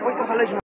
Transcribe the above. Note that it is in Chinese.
Poi che?